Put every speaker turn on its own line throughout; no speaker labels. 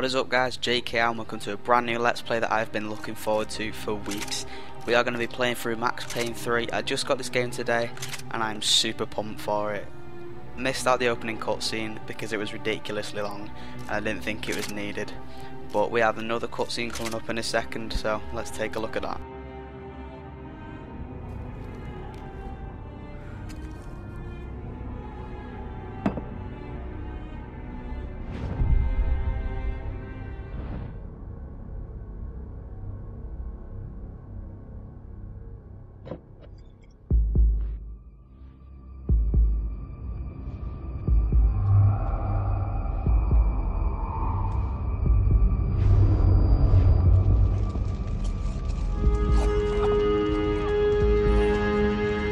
What is up guys, JK and welcome to a brand new Let's Play that I've been looking forward to for weeks. We are going to be playing through Max Payne 3. I just got this game today and I'm super pumped for it. Missed out the opening cutscene because it was ridiculously long and I didn't think it was needed. But we have another cutscene coming up in a second so let's take a look at that.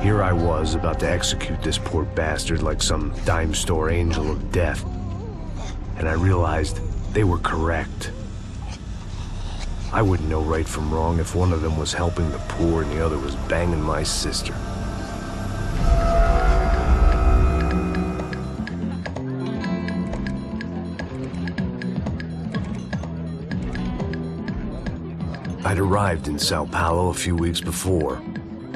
Here I was, about to execute this poor bastard like some dime store angel of death. And I realized they were correct. I wouldn't know right from wrong if one of them was helping the poor and the other was banging my sister. I'd arrived in Sao Paulo a few weeks before.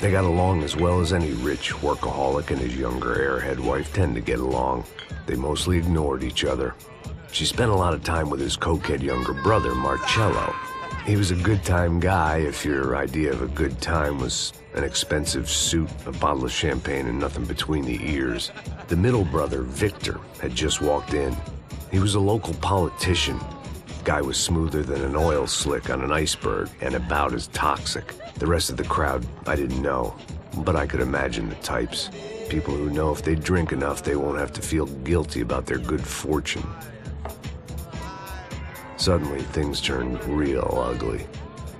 They got along as well as any rich workaholic and his younger airhead wife tend to get along. They mostly ignored each other. She spent a lot of time with his cokehead younger brother, Marcelo. He was a good time guy if your idea of a good time was an expensive suit, a bottle of champagne, and nothing between the ears. The middle brother, Victor, had just walked in. He was a local politician. Guy was smoother than an oil slick on an iceberg and about as toxic. The rest of the crowd, I didn't know, but I could imagine the types. People who know if they drink enough, they won't have to feel guilty about their good fortune. Suddenly, things turned real ugly.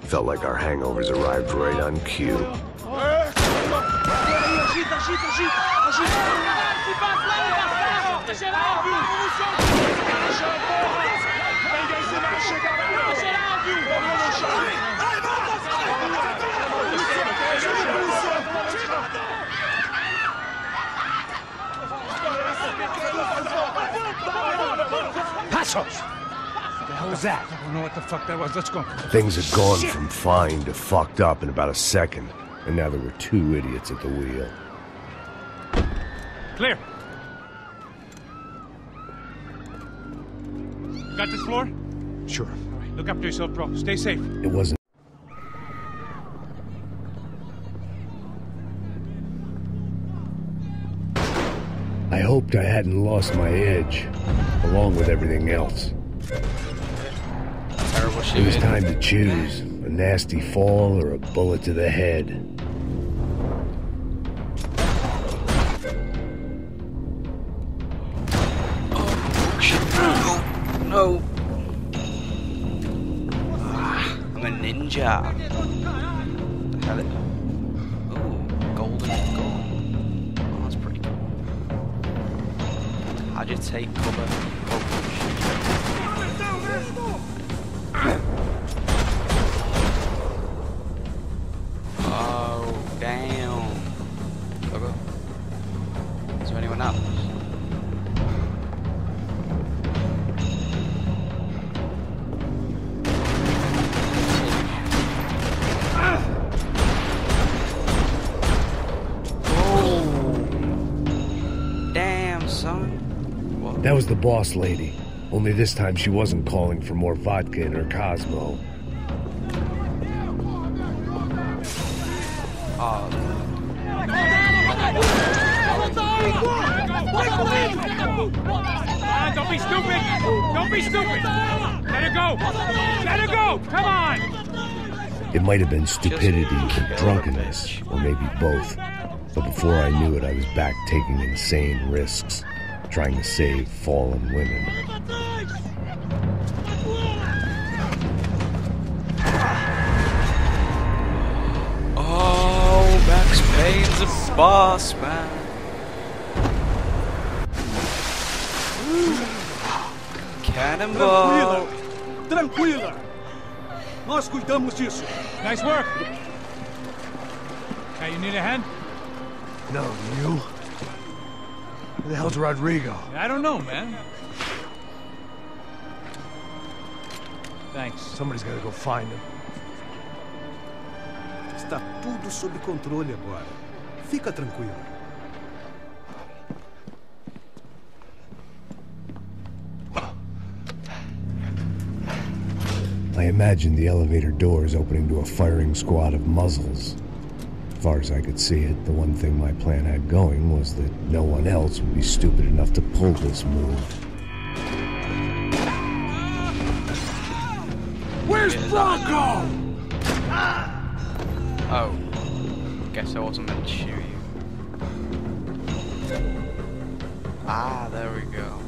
Felt like our hangovers arrived right on cue.
Passos! What the hell was that? I don't know what the fuck that was. Let's go.
Things had gone from fine to fucked up in about a second, and now there were two idiots at the wheel.
Clear. Got this floor?
Sure.
All right, look after yourself, bro. Stay safe.
It wasn't. I hoped I hadn't lost my edge, along with everything else.
Terrible
It was time to choose a nasty fall or a bullet to the head.
Ninja. Hell it- Ooh, golden gun. Oh, that's pretty cool. Take cover? Oh,
That was the boss lady. Only this time she wasn't calling for more vodka in her Cosmo.
Ah, don't be stupid! Don't be stupid! Let her go! Let her go! Come on!
It might have been stupidity or drunkenness, or maybe both. But before I knew it, I was back taking insane risks, trying to save fallen women.
oh, Max Payne's a boss, man. Cannonball.
Tranquila! Nós cuidamos disso.
Nice work! Hey, you need a hand?
No, you? Who the hell's Rodrigo?
I don't know, man. Thanks.
Somebody's gotta go find him.
Está tudo sob controle agora. Fica tranquilo.
I imagine the elevator doors opening to a firing squad of muzzles. As far as I could see it, the one thing my plan had going was that no one else would be stupid enough to pull this move.
Where's Branco?
Oh. Guess I wasn't meant to shoot you. Ah, there we go.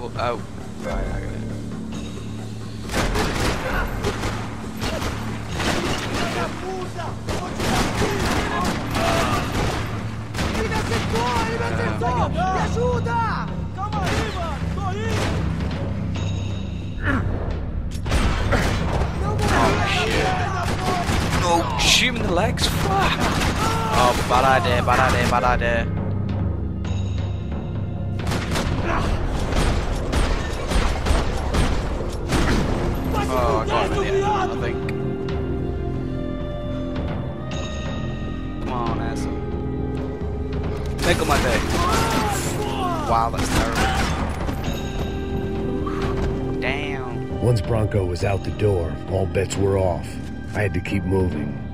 Well, oh, right, I got it. Oh, shoot him in the legs. Fuck. Oh, bad idea, bad idea, bad idea. Oh, I got him in the end, I think. Come on, asshole. Make up my day. Wow, that's terrible. Damn.
Once Branco was out the door, all bets were off. I had to keep moving.